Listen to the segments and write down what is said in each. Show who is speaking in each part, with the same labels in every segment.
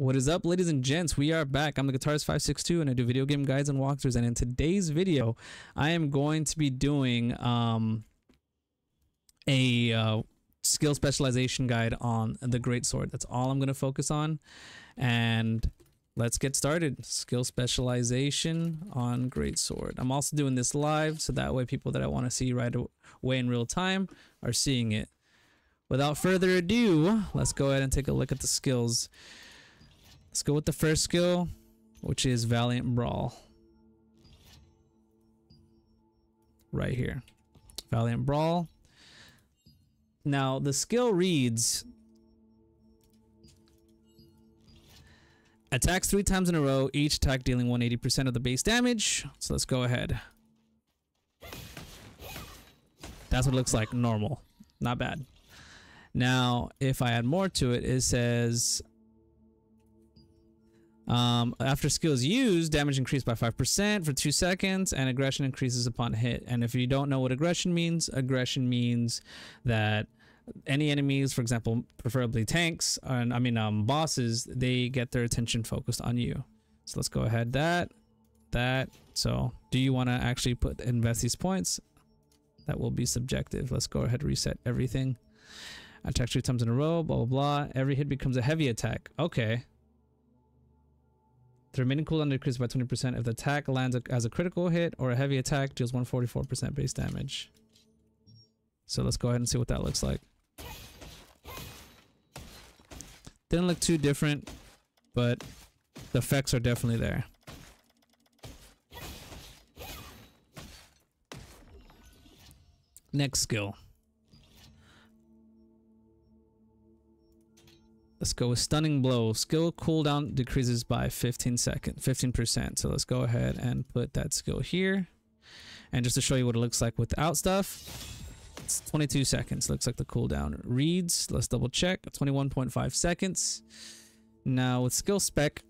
Speaker 1: What is up, ladies and gents? We are back. I'm the Guitarist 562 and I do video game guides and walkthroughs. And in today's video, I am going to be doing um, a uh, skill specialization guide on the Great Sword. That's all I'm going to focus on. And let's get started. Skill specialization on Great Sword. I'm also doing this live so that way people that I want to see right away in real time are seeing it. Without further ado, let's go ahead and take a look at the skills. Let's go with the first skill, which is Valiant Brawl. Right here. Valiant Brawl. Now, the skill reads Attacks three times in a row, each attack dealing 180% of the base damage. So let's go ahead. That's what it looks like normal. Not bad. Now, if I add more to it, it says um, after skills used, damage increased by 5% for 2 seconds, and aggression increases upon hit. And if you don't know what aggression means, aggression means that any enemies, for example, preferably tanks, and I mean um, bosses, they get their attention focused on you. So let's go ahead that, that. So do you want to actually put invest these points? That will be subjective. Let's go ahead reset everything. Attack three times in a row, blah, blah, blah. Every hit becomes a heavy attack. Okay. The remaining cooldown decreases by 20% if the attack lands as a critical hit or a heavy attack deals 144% base damage. So let's go ahead and see what that looks like. Didn't look too different, but the effects are definitely there. Next skill. Let's go with Stunning Blow. Skill cooldown decreases by 15 second, 15%. So let's go ahead and put that skill here. And just to show you what it looks like without stuff, it's 22 seconds. Looks like the cooldown reads. Let's double check. 21.5 seconds. Now with skill spec,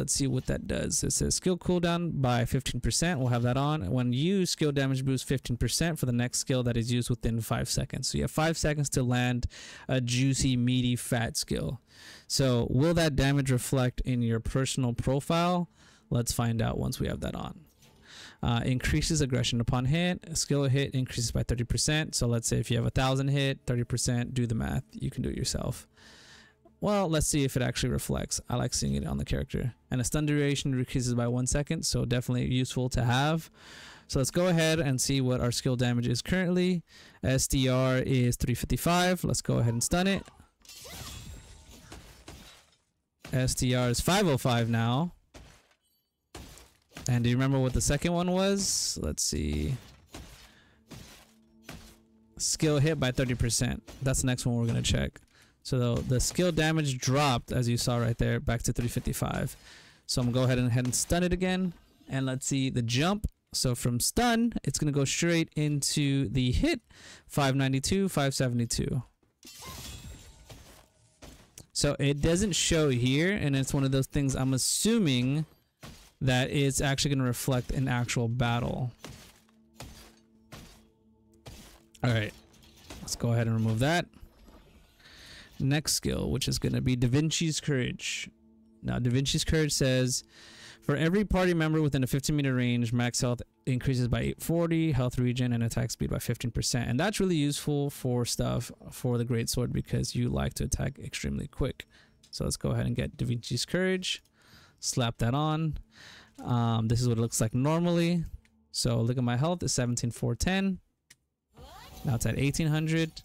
Speaker 1: let's see what that does. It says skill cooldown by 15%. We'll have that on. When used, skill damage boost 15% for the next skill that is used within 5 seconds. So you have 5 seconds to land a juicy, meaty, fat skill. So will that damage reflect in your personal profile? Let's find out once we have that on. Uh, increases aggression upon hit. Skill hit increases by 30%. So let's say if you have a thousand hit, 30%, do the math. You can do it yourself. Well, let's see if it actually reflects. I like seeing it on the character. And a stun duration decreases by one second, so definitely useful to have. So let's go ahead and see what our skill damage is currently. SDR is 355. Let's go ahead and stun it. SDR is 505 now. And do you remember what the second one was? Let's see. Skill hit by 30%. That's the next one we're going to check. So the skill damage dropped, as you saw right there, back to 355. So I'm to go ahead and, ahead and stun it again. And let's see the jump. So from stun, it's to go straight into the hit, 592, 572. So it doesn't show here, and it's one of those things I'm assuming that it's actually to reflect an actual battle. All right, let's go ahead and remove that. Next skill, which is going to be Da Vinci's Courage. Now, Da Vinci's Courage says, for every party member within a 15 meter range, max health increases by 840, health regen, and attack speed by 15%. And that's really useful for stuff for the Great Sword because you like to attack extremely quick. So let's go ahead and get Da Vinci's Courage. Slap that on. Um, this is what it looks like normally. So look at my health is 17,410. Now it's at 1800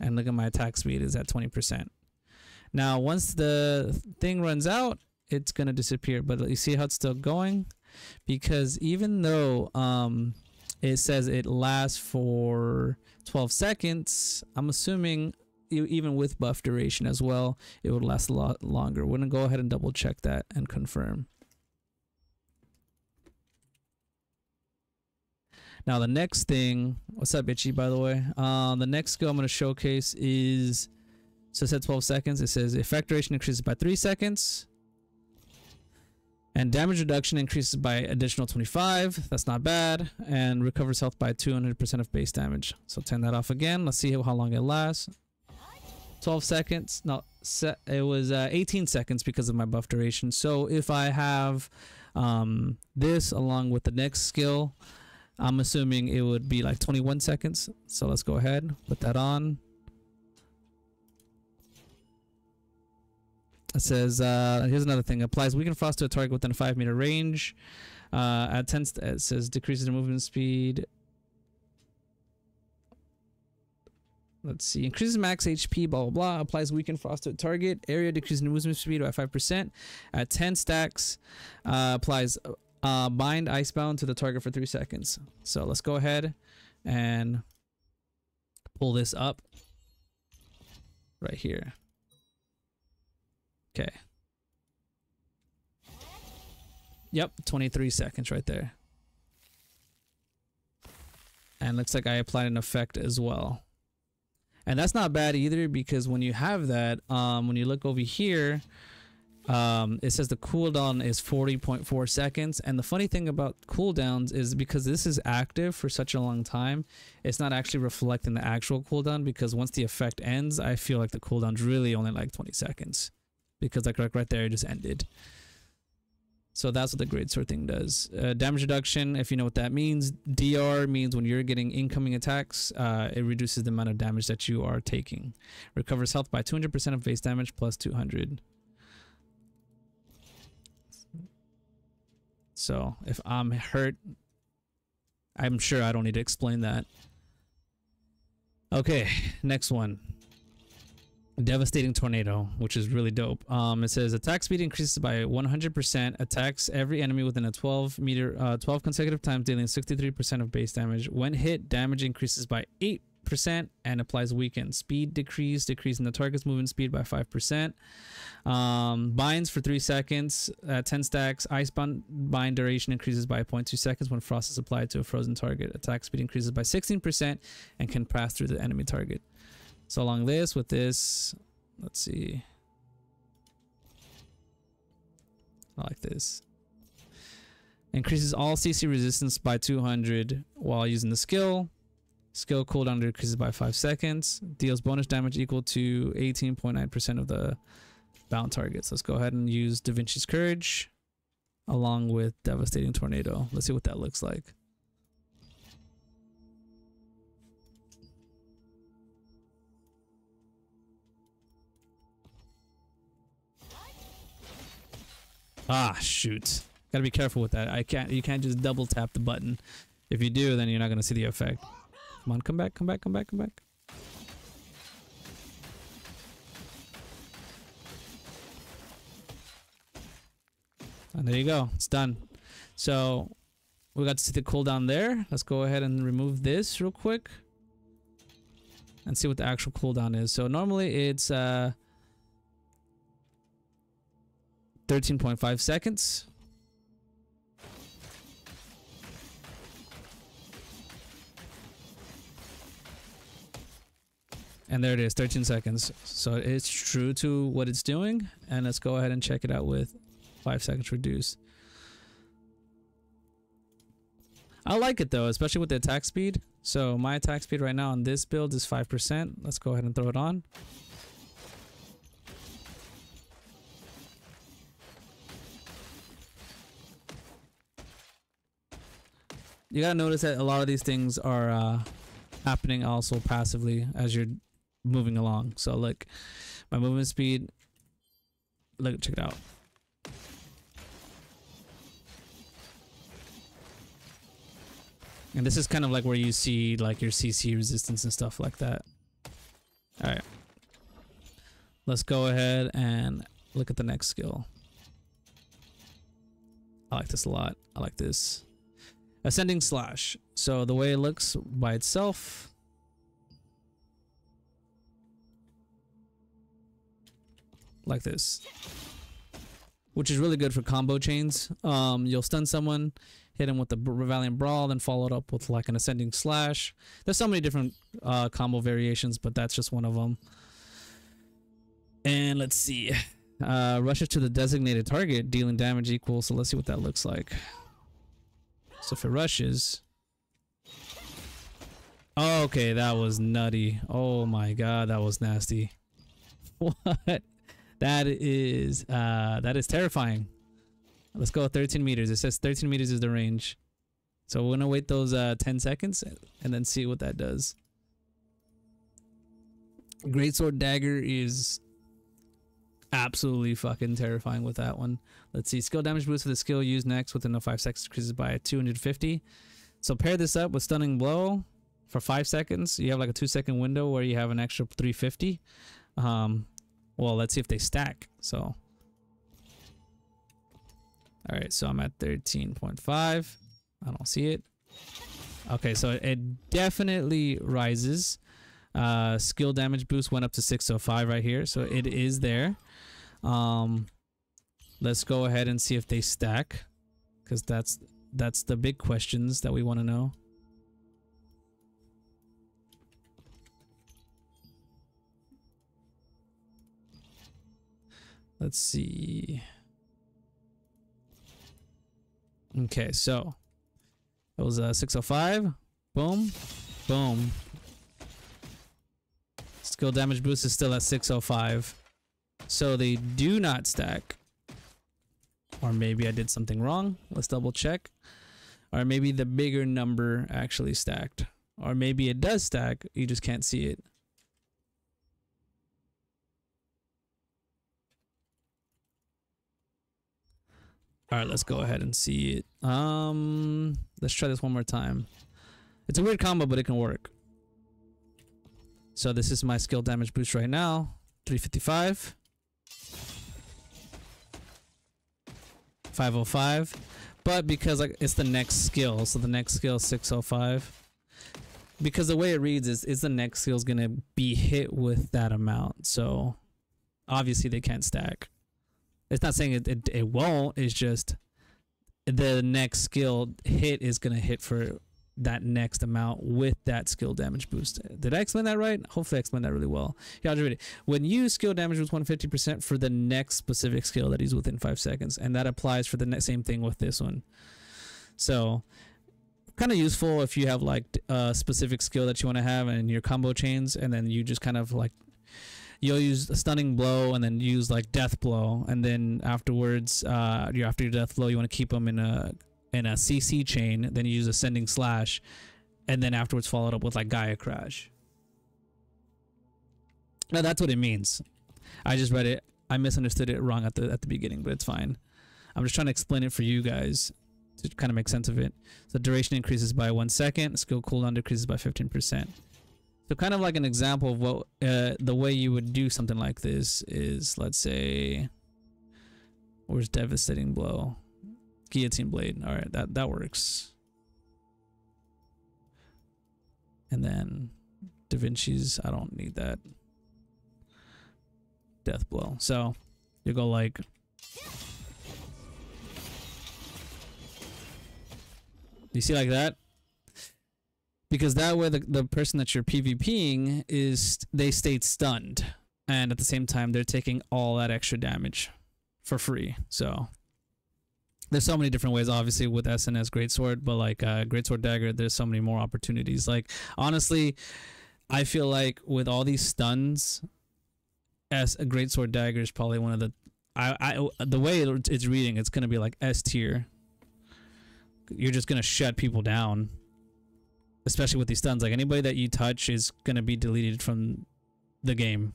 Speaker 1: and look at my attack speed is at 20%. Now once the thing runs out, it's gonna disappear. But you see how it's still going? Because even though um, it says it lasts for 12 seconds, I'm assuming even with buff duration as well, it would last a lot longer. We're gonna go ahead and double check that and confirm. Now the next thing, what's up, Itchy? By the way, uh, the next skill I'm to showcase is so it said 12 seconds. It says effect duration increases by three seconds, and damage reduction increases by additional 25. That's not bad, and recovers health by 200% of base damage. So turn that off again. Let's see how long it lasts. 12 seconds. No, it was uh, 18 seconds because of my buff duration. So if I have um, this along with the next skill, I'm assuming it would be like 21 seconds. So let's go ahead, put that on. It says, uh, here's another thing. Applies weaken frost to a target within a 5 meter range. Uh, at 10, it says decreases the movement speed Let's see. Increases max HP, blah, blah, blah. Applies weaken frost to a target. Area decreases movement speed by 5%. At 10 stacks, uh, applies uh, bind icebound to the target for 3 seconds. So let's go ahead and pull this up right here. Okay. Yep, 23 seconds right there. And looks like I applied an effect as well and that's not bad either because when you have that um, when you look over here um, it says the cooldown is 40.4 seconds and the funny thing about cooldowns is because this is active for such a long time it's not actually reflecting the actual cooldown because once the effect ends I feel like the cooldown's really only like 20 seconds because like right, there it just ended so that's what the great sword thing does. Uh, damage reduction, if you know what that means, DR means when you're getting incoming attacks, uh, it reduces the amount of damage that you are taking. Recovers health by 200% of base damage plus 200. So if I'm hurt, I'm sure I don't need to explain that. Okay, next one. Devastating Tornado, which is really dope. Um, it says attack speed increases by 100%, attacks every enemy within a 12 meter, uh, 12 consecutive times, dealing 63% of base damage. When hit, damage increases by 8% and applies weaken. Speed decrease, decreasing the target's movement speed by 5%. Um, binds for 3 seconds, uh, 10 stacks. Ice bind duration increases by 0.2 seconds when frost is applied to a frozen target. Attack speed increases by 16% and can pass through the enemy target. So along this with this, let's see. I like this. Increases all CC resistance by 200 while using the skill. Skill cooldown decreases by 5 seconds. Deals bonus damage equal to 18.9% of the bound targets. Let's go ahead and use Da Vinci's Courage along with Devastating Tornado. Let's see what that looks like. Ah, shoot. Gotta be careful with that. I can't. You can't just double tap the button. If you do, then you're not gonna see the effect. Come on, come back, come back, come back, come back. And there you go. It's done. So we got to see the cooldown there. Let's go ahead and remove this real quick and see what the actual cooldown is. So normally it's uh 13.5 seconds. And there it is, 13 seconds. So it's true to what it's doing. And let's go ahead and check it out with 5 seconds reduced. I like it though, especially with the attack speed. So my attack speed right now on this build is 5%. Let's go ahead and throw it on. you gotta notice that a lot of these things are uh, happening also passively as you're moving along. So like my movement speed, look, check it out. And this is kind of like where you see like your CC resistance and stuff like that. All right. Let's go ahead and look at the next skill. I like this a lot. I like this. Ascending slash. So the way it looks by itself. Like this. Which is really good for combo chains. Um, you'll stun someone, hit him with the Valiant Brawl, then follow it up with like an Ascending Slash. There's so many different uh, combo variations, but that's just one of them. And let's see. Uh, rushes to the designated target, dealing damage equal. So let's see what that looks like. So if it rushes... Oh, okay, that was nutty. Oh my god, that was nasty. what? That is uh that is terrifying. Let's go 13 meters. It says 13 meters is the range. So we're gonna wait those uh 10 seconds and then see what that does. Great sword dagger is absolutely fucking terrifying with that one. Let's see. Skill damage boost for the skill used next within the 5 seconds increases by 250. So pair this up with stunning blow for 5 seconds. You have like a 2 second window where you have an extra 350. Um well, let's see if they stack. So all right, so I'm at 13.5. I don't see it. Okay, so it definitely rises. Uh, skill damage boost went up to 605 right here, so it is there. Um, let's go ahead and see if they stack, because that's that's the big questions that we want to know. Let's see. Okay, so it was a uh, 605. Boom. Boom. Skill damage boost is still at 605. So they do not stack. Or maybe I did something wrong. Let's double check. Or maybe the bigger number actually stacked. Or maybe it does stack, you just can't see it. All right, let's go ahead and see it. Um, let's try this one more time. It's a weird combo, but it can work. So this is my skill damage boost right now. 355. 505. But because like it's the next skill, so the next skill is 605. Because the way it reads is is the next skill is gonna be hit with that amount. So obviously they can't stack. It's not saying it, it, it won't. It's just the next skill hit is going to hit for that next amount with that skill damage boost. Did I explain that right? Hopefully I explained that really well. Yeah, I'll. When you skill damage with 150% for the next specific skill that he's within 5 seconds. And that applies for the same thing with this one. So kind of useful if you have like a specific skill that you want to have and your combo chains and then you just kind of like you'll use a stunning blow and then use like death blow. And then afterwards uh you after your death blow you want to keep them in a in a cc chain. Then you use ascending slash. And then afterwards follow it up with like gaia crash. Now that's what it means. I just read it. I misunderstood it wrong at the at the beginning but it's fine. I'm just trying to explain it for you guys to kind of make sense of it. So duration increases by one second. Skill cooldown decreases by 15 percent so kind of like an example of what uh, the way you would do something like this is, let's say, where's devastating blow? Guillotine blade. All right, that that works. And then Da Vinci's. I don't need that. Death blow. So you go like. You see like that? Because that way the, the person that you're PvPing is they stayed stunned and at the same time they're taking all that extra damage for free. So there's so many different ways obviously with SNS Greatsword, but like uh Greatsword Dagger there's so many more opportunities. Like honestly, I feel like with all these stuns as a Greatsword Dagger is probably one of the I, I the way it's reading it's going to be like S tier. You're just going to shut people down especially with these stuns. Like anybody that you touch is gonna be deleted from the game.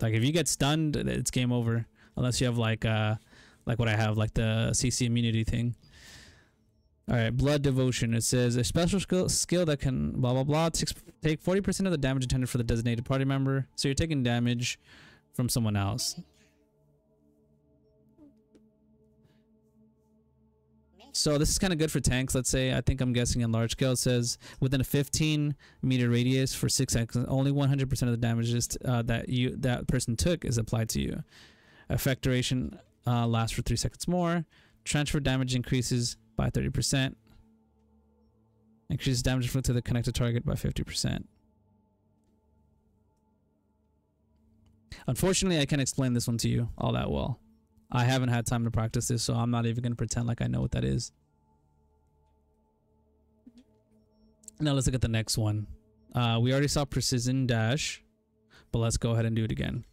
Speaker 1: Like if you get stunned, it's game over. Unless you have like uh like what I have, like the CC immunity thing. Alright, Blood Devotion. It says a special skill skill that can blah blah blah take 40% of the damage intended for the designated party member. So you're taking damage from someone else. So this is kind of good for tanks. Let's say I think I'm guessing in large scale. It says within a 15 meter radius for six seconds, only 100% of the damage uh, that you that person took is applied to you. Effect duration uh, lasts for three seconds more. Transfer damage increases by 30%. Increases damage to the connected target by 50%. Unfortunately, I can't explain this one to you all that well. I haven't had time to practice this, so I'm not even going to pretend like I know what that is. Now let's look at the next one. Uh, we already saw precision dash, but let's go ahead and do it again.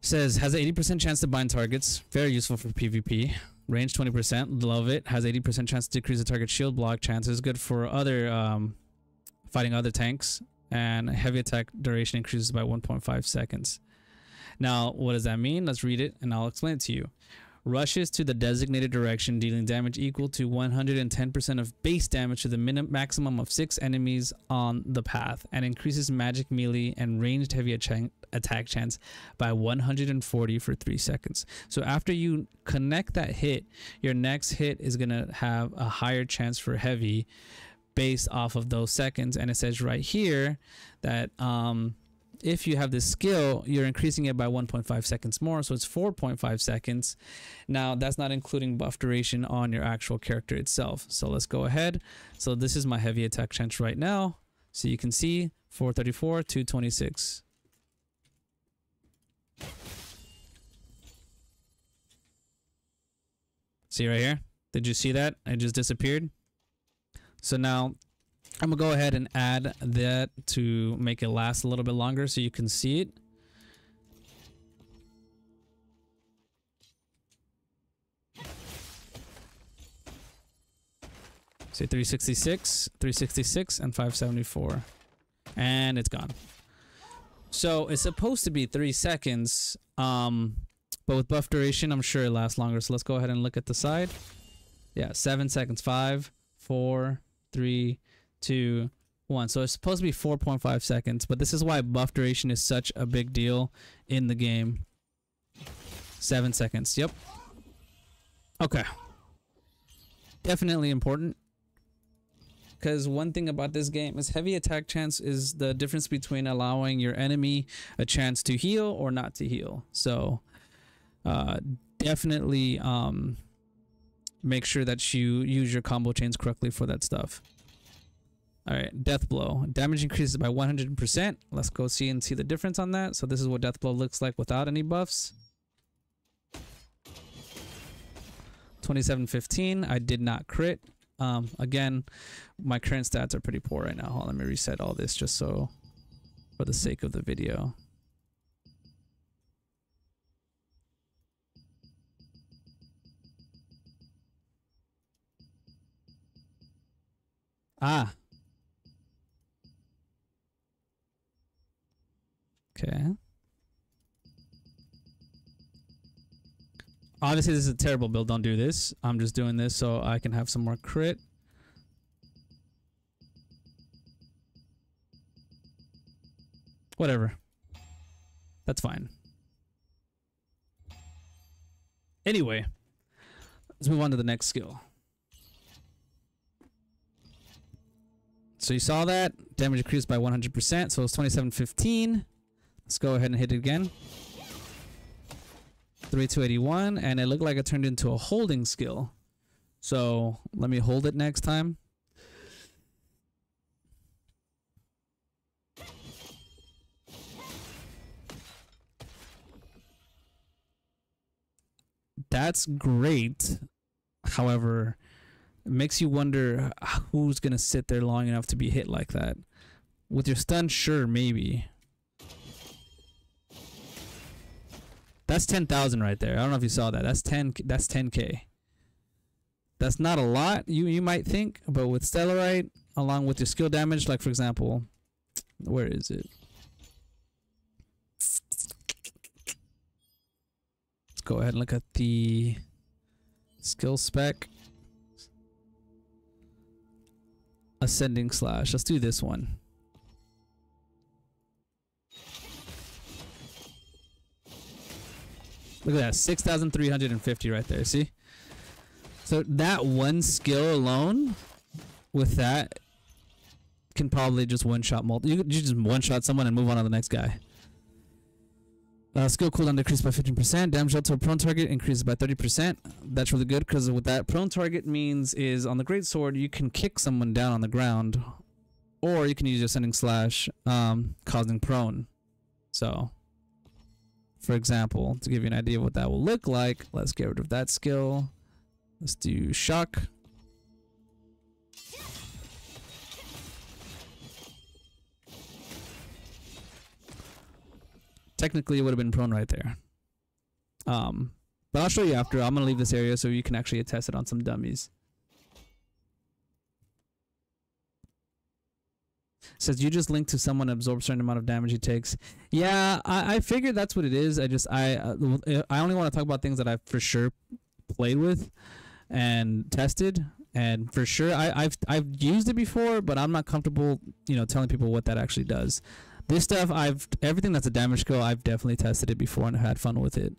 Speaker 1: Says, has 80% chance to bind targets. Very useful for PvP. Range 20%. Love it. Has 80% chance to decrease the target shield block chances. Good for other um, fighting other tanks. And heavy attack duration increases by 1.5 seconds. Now, what does that mean? Let's read it and I'll explain it to you rushes to the designated direction, dealing damage equal to 110% of base damage to the minimum maximum of six enemies on the path, and increases magic melee and ranged heavy attack chance by 140 for three seconds. So after you connect that hit, your next hit is gonna have a higher chance for heavy based off of those seconds. And it says right here that um if you have this skill, you're increasing it by 1.5 seconds more. So it's 4.5 seconds. Now that's not including buff duration on your actual character itself. So let's go ahead. So this is my heavy attack chance right now. So you can see 434, 226. See right here? Did you see that? It just disappeared. So now I'm gonna go ahead and add that to make it last a little bit longer so you can see it. Say 366, 366, and 574. And it's gone. So it's supposed to be three seconds. Um, but with buff duration, I'm sure it lasts longer. So let's go ahead and look at the side. Yeah, seven seconds. Five, four, three, two, one. So it's supposed to be 4.5 seconds, but this is why buff duration is such a big deal in the game. Seven seconds. Yep. Okay. Definitely important. Because one thing about this game is heavy attack chance is the difference between allowing your enemy a chance to heal or not to heal. So uh, definitely um, make sure that you use your combo chains correctly for that stuff. All right, death blow. Damage increases by 100%. Let's go see and see the difference on that. So this is what death blow looks like without any buffs. 2715. I did not crit. Um, again, my current stats are pretty poor right now. On, let me reset all this just so for the sake of the video. Ah, Okay. Obviously, this is a terrible build. Don't do this. I'm just doing this so I can have some more crit. Whatever. That's fine. Anyway, let's move on to the next skill. So you saw that damage increased by 100%, so it's 2715. Let's go ahead and hit it again. 3281, and it looked like it turned into a holding skill. So let me hold it next time. That's great. However, it makes you wonder who's to sit there long enough to be hit like that. With your stun, sure, maybe. That's 10,000 right there. I don't know if you saw that. That's 10 that's 10k. That's not a lot, you you might think, but with Stellarite along with your skill damage like for example, where is it? Let's go ahead and look at the skill spec. Ascending slash. Let's do this one. Look at that, 6,350 right there, see? So that one skill alone, with that, can probably just one-shot multi- you, you just one-shot someone and move on to the next guy. Uh, skill cooldown decreased by 15%. Damage dealt to a prone target increases by 30%. That's really good because what that prone target means is on the Great Sword, you can kick someone down on the ground or you can use your Ascending Slash, um, causing prone. So for example, to give you an idea of what that will look like, let's get rid of that skill. Let's do shock. Technically, it would have been prone right there. Um, but I'll show you after. I'm gonna leave this area so you can actually test it on some dummies. Says you just link to someone absorbs certain amount of damage he takes. Yeah, I, I figured that's what it is. I just I uh, I only want to talk about things that I for sure played with and tested and for sure I, I've I've used it before, but I'm not comfortable, you know, telling people what that actually does. This stuff I've everything that's a damage skill I've definitely tested it before and had fun with it.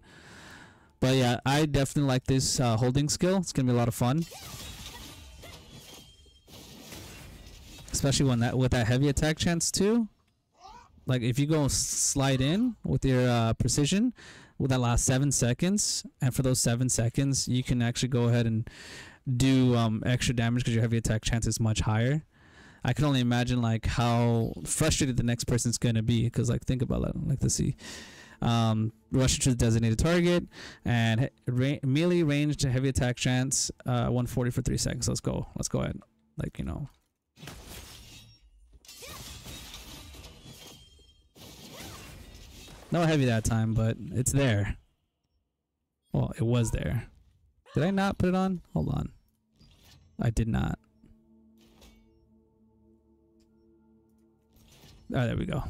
Speaker 1: But yeah, I definitely like this uh, holding skill. It's gonna be a lot of fun, especially when that with that heavy attack chance too. Like if you go slide in with your uh, precision, with that last seven seconds, and for those seven seconds, you can actually go ahead and do um, extra damage because your heavy attack chance is much higher. I can only imagine like how frustrated the next person's gonna be because like think about that. Like to see um, rush to the designated target and ra- melee ranged heavy attack chance uh, 140 for three seconds. Let's go. Let's go ahead. Like you know. No heavy that time, but it's there. Well, it was there. Did I not put it on? Hold on. I did not. Oh, there we go.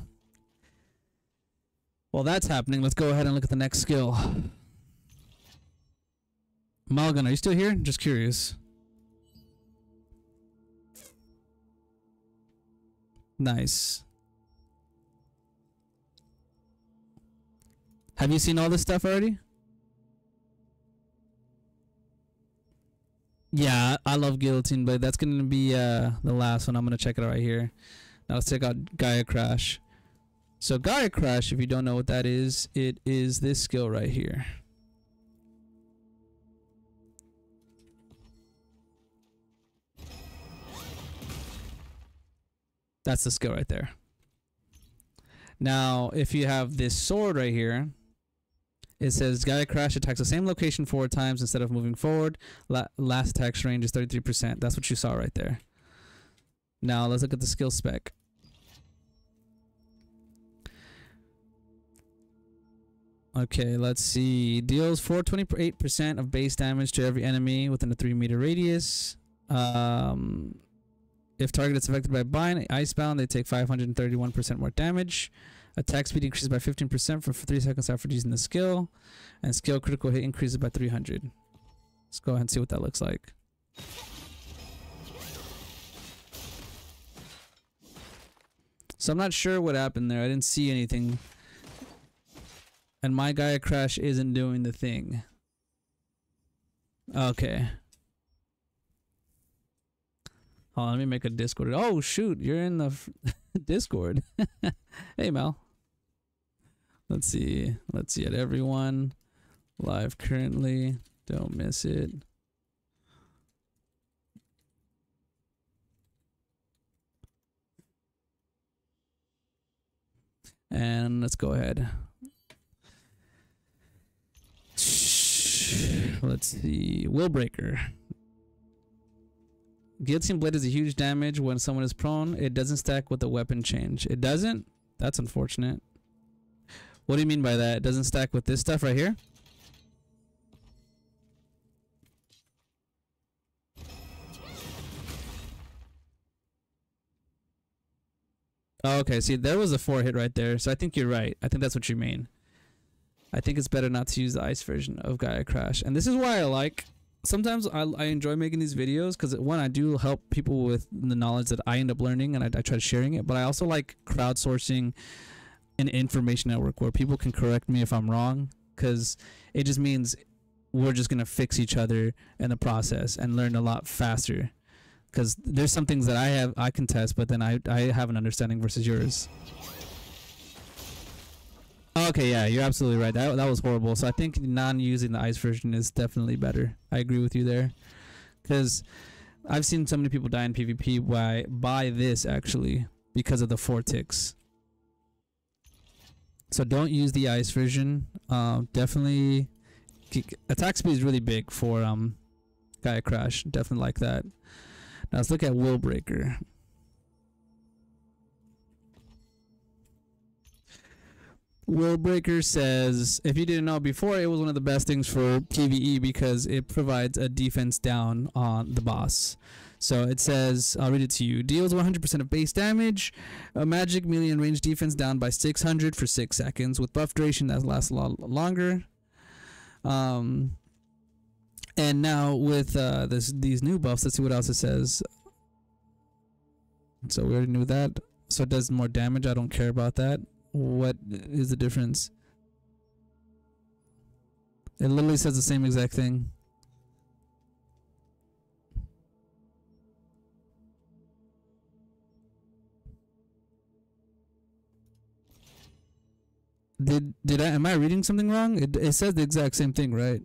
Speaker 1: While that's happening, let's go ahead and look at the next skill. Malgan, are you still here? Just curious. Nice. Have you seen all this stuff already? Yeah, I love Guillotine but That's gonna be uh, the last one. I'm gonna check it out right here. Now let's check out Gaia Crash. So Gaia Crash, if you don't know what that is, it is this skill right here. That's the skill right there. Now, if you have this sword right here, it says Gaia Crash attacks the same location four times instead of moving forward. La last attack range is 33%. That's what you saw right there. Now let's look at the skill spec. Okay, let's see. Deals 428% of base damage to every enemy within a 3 meter radius. Um, if target is affected by bind, icebound, they take 531% more damage. Attack speed increases by 15% for 3 seconds after using the skill. And skill critical hit increases by 300. Let's go ahead and see what that looks like. So I'm not sure what happened there. I didn't see anything. And my Gaia Crash isn't doing the thing. Okay. Hold on, let me make a Discord. Oh, shoot, you're in the Discord. hey, Mel. Let's see. Let's see at everyone. Live currently. Don't miss it. And let's go ahead. Let's see. Willbreaker. Guillotine Blade is a huge damage when someone is prone. It doesn't stack with the weapon change. It doesn't? That's unfortunate. What do you mean by that? It doesn't stack with this stuff right here? Oh, okay, see, there was a four hit right there, so I think you're right. I think that's what you mean. I think it's better not to use the ice version of Gaia Crash. And this is why I like sometimes I, I enjoy making these videos because one I do help people with the knowledge that I end up learning and I, I try sharing it but I also like crowdsourcing an information network where people can correct me if I'm wrong because it just means we're just gonna fix each other in the process and learn a lot faster because there's some things that I have I can test but then I, I have an understanding versus yours Okay, yeah, you're absolutely right. That that was horrible. So I think non-using the ice version is definitely better. I agree with you there, because I've seen so many people die in PvP by by this actually because of the four ticks. So don't use the ice version. Um, definitely, attack speed is really big for um, Gaia Crash. Definitely like that. Now let's look at Willbreaker. Will Breaker says, if you didn't know before, it was one of the best things for PvE because it provides a defense down on the boss. So it says, I'll read it to you. Deals 100% of base damage, a magic melee and range defense down by 600 for 6 seconds with buff duration that lasts a lot longer. Um, and now with uh, this these new buffs, let's see what else it says. So we already knew that. So it does more damage. I don't care about that. What is the difference? It literally says the same exact thing. Did did I am I reading something wrong? It it says the exact same thing, right?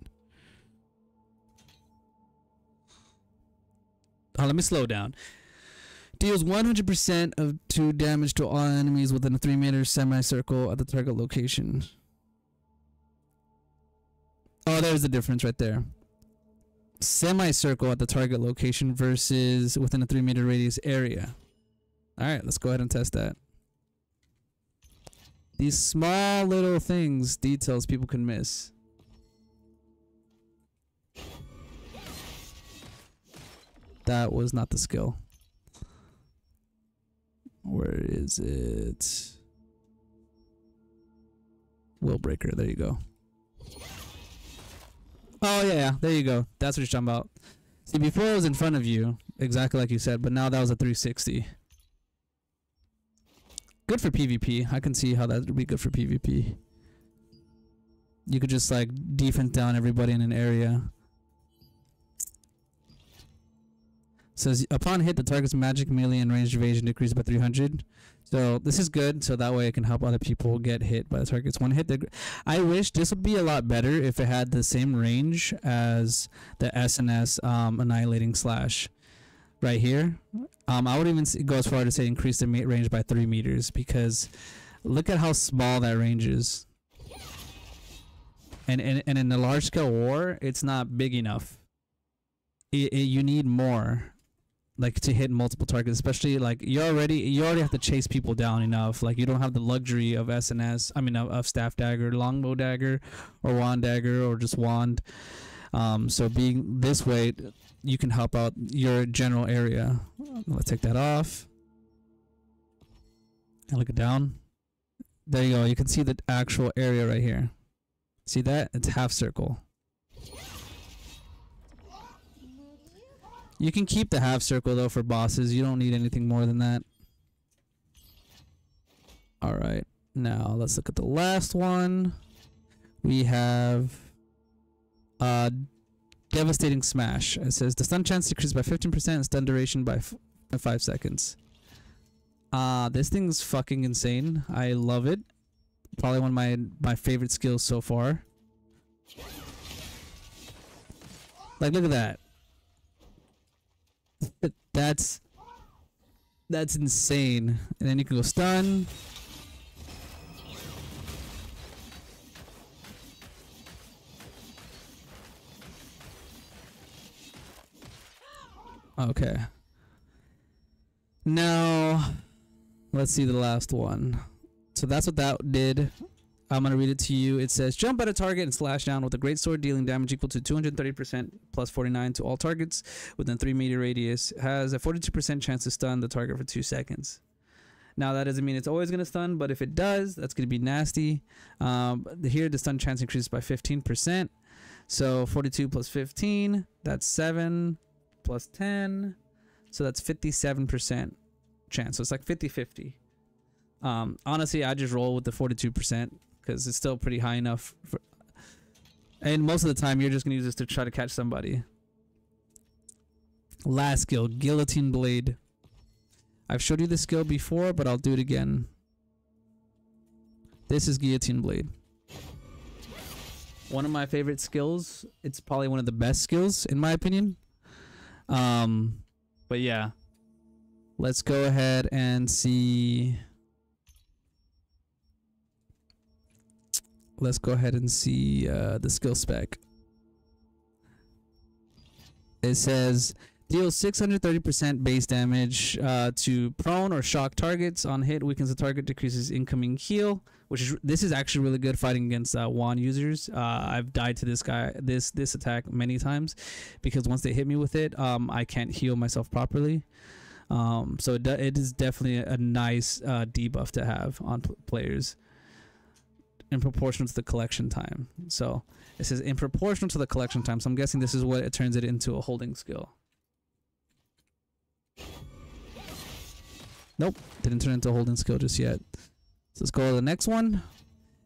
Speaker 1: Let me slow down. Deals 100% of 2 damage to all enemies within a 3 meter semicircle at the target location. Oh, there's the difference right there. Semicircle at the target location versus within a 3 meter radius area. Alright, let's go ahead and test that. These small little things, details people can miss. That was not the skill. Where is it? Will breaker. There you go. Oh yeah, yeah, there you go. That's what you're talking about. See, before it was in front of you, exactly like you said, but now that was a 360. Good for PvP. I can see how that would be good for PvP. You could just like defense down everybody in an area. Says upon hit, the target's magic melee and ranged evasion decreases by 300. So this is good. So that way it can help other people get hit by the targets. One hit. I wish this would be a lot better if it had the same range as the SNS um, annihilating slash right here. Um, I would even go as far to say increase the range by three meters because look at how small that range is. And, and, and in a large scale war, it's not big enough. It, it, you need more like to hit multiple targets, especially like you already you already have to chase people down enough. Like you don't have the luxury of SNS. I mean of, of staff dagger, longbow dagger, or wand dagger, or just wand. Um, so being this way, you can help out your general area. Let's take that off. And look it down. There you go. You can see the actual area right here. See that? It's half circle. You can keep the half circle though for bosses. You don't need anything more than that. Alright, now let's look at the last one. We have uh, Devastating Smash. It says the stun chance decreases by 15% and stun duration by 5 seconds. Uh, this thing's fucking insane. I love it. Probably one of my, my favorite skills so far. Like, look at that. that's that's insane. And then you can go stun. Okay. Now, let's see the last one. So that's what that did. I'm going to read it to you. It says, jump at a target and slash down with a great sword dealing damage equal to 230% plus 49 to all targets within 3 meter radius. Has a 42% chance to stun the target for 2 seconds. Now, that doesn't mean it's always going to stun, but if it does, that's going to be nasty. Um, here, the stun chance increases by 15%. So 42 plus 15, that's 7 plus 10. So that's 57% chance. So it's like 50 50. Um, honestly, I just roll with the 42% because it's still pretty high enough. For, and most of the time, you're just gonna use this to try to catch somebody. Last skill, Guillotine Blade. I've showed you this skill before, but I'll do it again. This is Guillotine Blade. One of my favorite skills. It's probably one of the best skills, in my opinion. Um, but yeah. Let's go ahead and see... let's go ahead and see uh, the skill spec. It says Deals 630% base damage uh, to prone or shock targets. On hit, weakens the target, decreases incoming heal. Which is this is actually really good fighting against uh, wand users. Uh, I've died to this guy, this this attack many times, because once they hit me with it, um, I can't heal myself properly. Um, so it, it is definitely a nice uh, debuff to have on players in proportion to the collection time. So it says in proportion to the collection time. So I'm guessing this is what it turns it into a holding skill. Nope, didn't turn into a holding skill just yet. So let's go to the next one.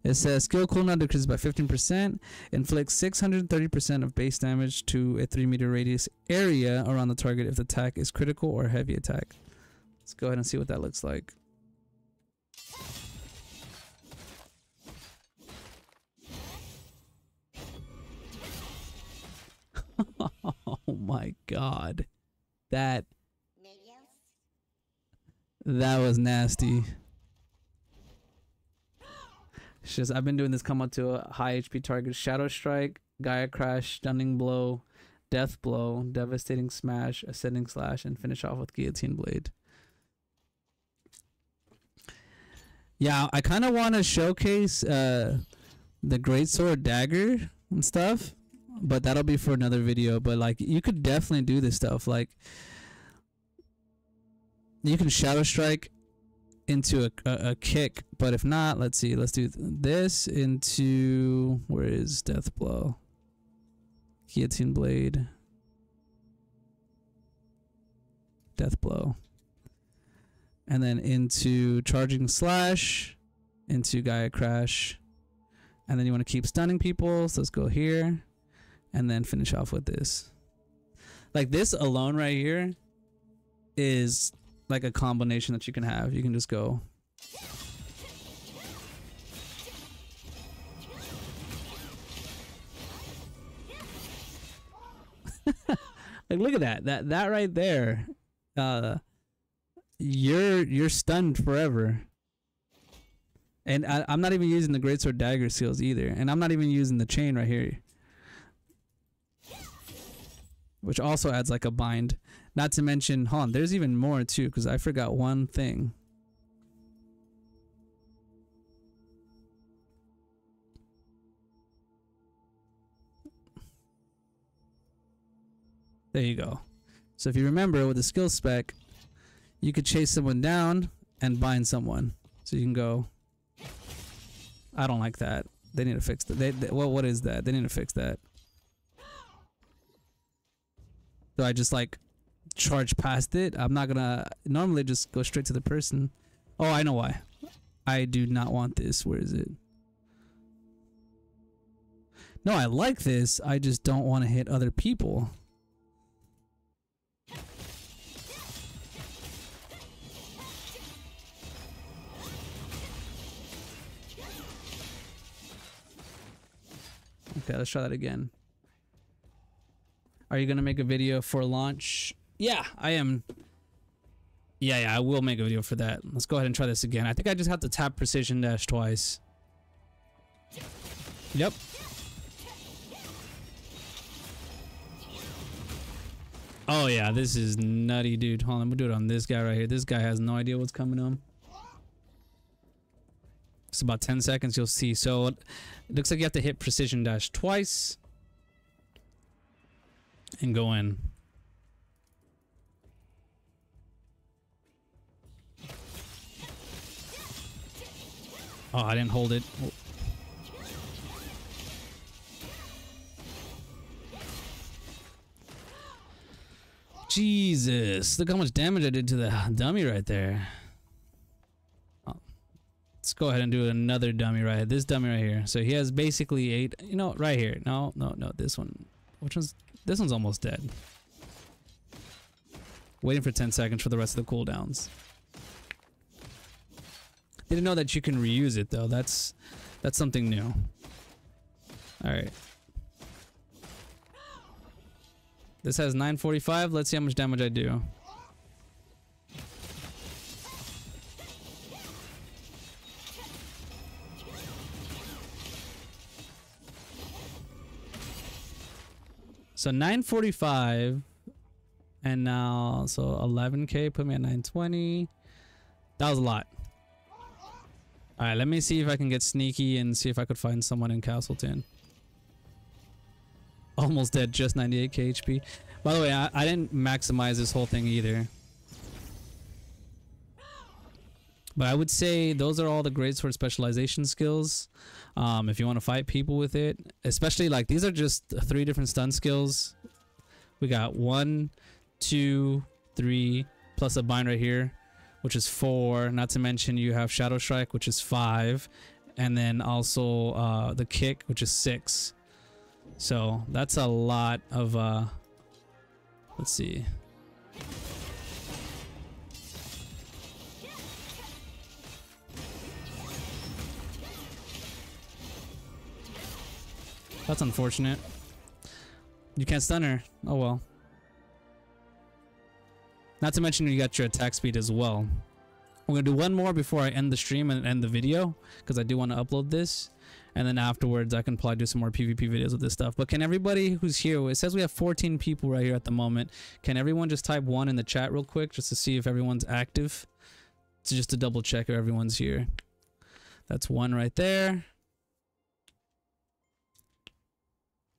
Speaker 1: It says skill cooldown decreases by 15%, inflicts 630% of base damage to a 3 meter radius area around the target if the attack is critical or heavy attack. Let's go ahead and see what that looks like. oh my god. That that was nasty. It's just I've been doing this come up to a high HP target. Shadow Strike, Gaia Crash, Stunning Blow, Death Blow, Devastating Smash, Ascending Slash, and finish off with Guillotine Blade. Yeah, I kind of want to showcase uh, the Great Sword Dagger and stuff, but that'll be for another video. But like, you could definitely do this stuff. Like, you can Shadow Strike into a, a, a, kick but if not let's see let's do this into where is death blow guillotine blade death blow and then into charging slash into gaia crash and then you want to keep stunning people so let's go here and then finish off with this like this alone right here is like a combination that you can have. You can just go. like look at that. That that right there. Uh you're you're stunned forever. And I, I'm not even using the greatsword dagger skills either. And I'm not even using the chain right here. Which also adds like a bind. Not to mention, hold on, there's even more too, because I forgot one thing. There you go. So if you remember with the skill spec, you could chase someone down and bind someone. So you can go. I don't like that. They need to fix that. They, they, well, what is that? They need to fix that. So I just like charge past it. I'm not gonna normally just go straight to the person. Oh, I know why. I do not want this. Where is it? No, I like this. I just don't want to hit other people. Okay, let's try that again. Are you going to make a video for launch? Yeah, I am. Yeah, yeah, I will make a video for that. Let's go ahead and try this again. I think I just have to tap precision dash twice. Yep. Oh yeah, this is nutty, dude. Hold on, we'll do it on this guy right here. This guy has no idea what's coming him. It's about 10 seconds, you'll see. So it looks like you have to hit precision dash twice and go in. Oh, I didn't hold it. Jesus, look how much damage I did to the dummy right there. Oh, let's go ahead and do another dummy right here. This dummy right here. So he has basically eight, you know, right here. No, no, no, this one. Which one's, this one's almost dead. Waiting for 10 seconds for the rest of the cooldowns. Didn't know that you can reuse it though. That's that's something new. All right. This has 945. Let's see how much damage I do. So 945 And now, so 11k put me at 920. That was a lot. All right, let me see if I can get sneaky and see if I could find someone in Castleton. Almost dead, just 98k HP. By the way, I, I didn't maximize this whole thing either. But I would say those are all the great sort of specialization skills. Um, if you want to fight people with it, especially like these are just three different stun skills. We got one, two, three, plus a bind right here, which is four. Not to mention you have Shadow Strike, which is five, and then also uh, the kick, which is six. So that's a lot of. Uh, let's see. That's unfortunate. You can't stun her. Oh well. Not to mention you got your attack speed as well. I'm gonna do one more before I end the stream and end the video because I do want to upload this. And then afterwards I can probably do some more PvP videos with this stuff. But can everybody who's here, it says we have 14 people right here at the moment. Can everyone just type one in the chat real quick just to see if everyone's active? So just to double check if everyone's here. That's one right there.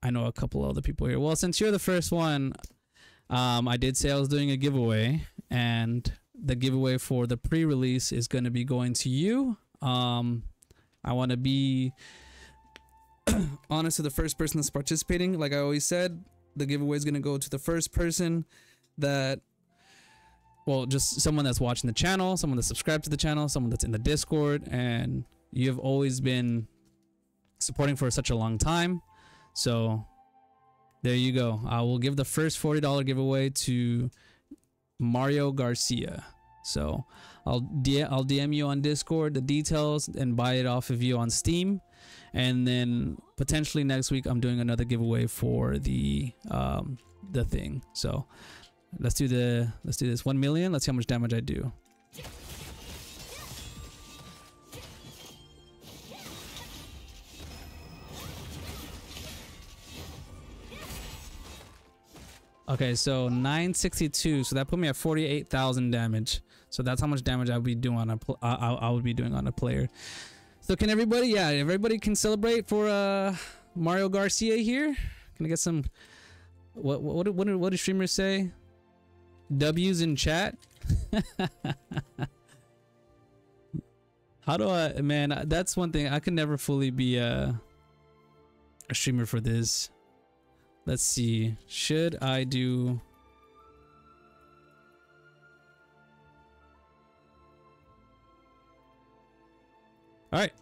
Speaker 1: I know a couple of other people here. Well, since you're the first one, um, I did say I was doing a giveaway, and the giveaway for the pre-release is going to be going to you. Um, I want to be honest to the first person that's participating. Like I always said, the giveaway is going to go to the first person that well, just someone that's watching the channel, someone that's subscribed to the channel, someone that's in the Discord, and you have always been supporting for such a long time. So there you go. I will give the first $40 giveaway to Mario Garcia. So I'll, D I'll DM you on Discord the details and buy it off of you on Steam. And then potentially next week I'm doing another giveaway for the um, the thing. So let's do the let's do this 1 million. Let's see how much damage I do. Okay, so 962. So that put me at 48,000 damage. So that's how much damage I would be doing on a I, I would be doing on a player. So can everybody? Yeah, everybody can celebrate for uh Mario Garcia here. Can I get some? What what what what do streamers say? W's in chat. How do I? Man, that's one thing I can never fully be a, a streamer for this. Let's see. Should I do... Alright.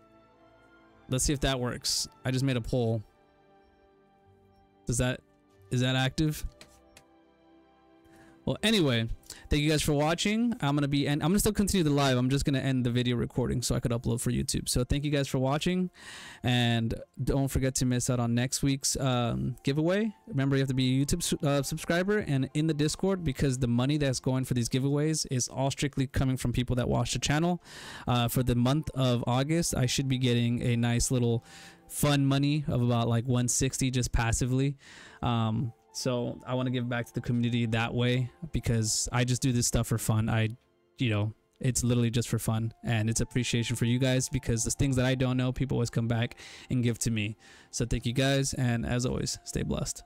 Speaker 1: Let's see if that works. I just made a poll. Does that... Is that active? Well, anyway, thank you guys for watching. I'm gonna be and I'm gonna still continue the live. I'm just gonna end the video recording so I could upload for YouTube. So thank you guys for watching, and don't forget to miss out on next week's um, giveaway. Remember, you have to be a YouTube uh, subscriber and in the Discord because the money that's going for these giveaways is all strictly coming from people that watch the channel. Uh, for the month of August, I should be getting a nice little fun money of about like 160 just passively. Um, so I want to give back to the community that way because I just do this stuff for fun. I, you know, it's literally just for fun and it's appreciation for you guys because the things that I don't know, people always come back and give to me. So thank you guys. And as always, stay blessed.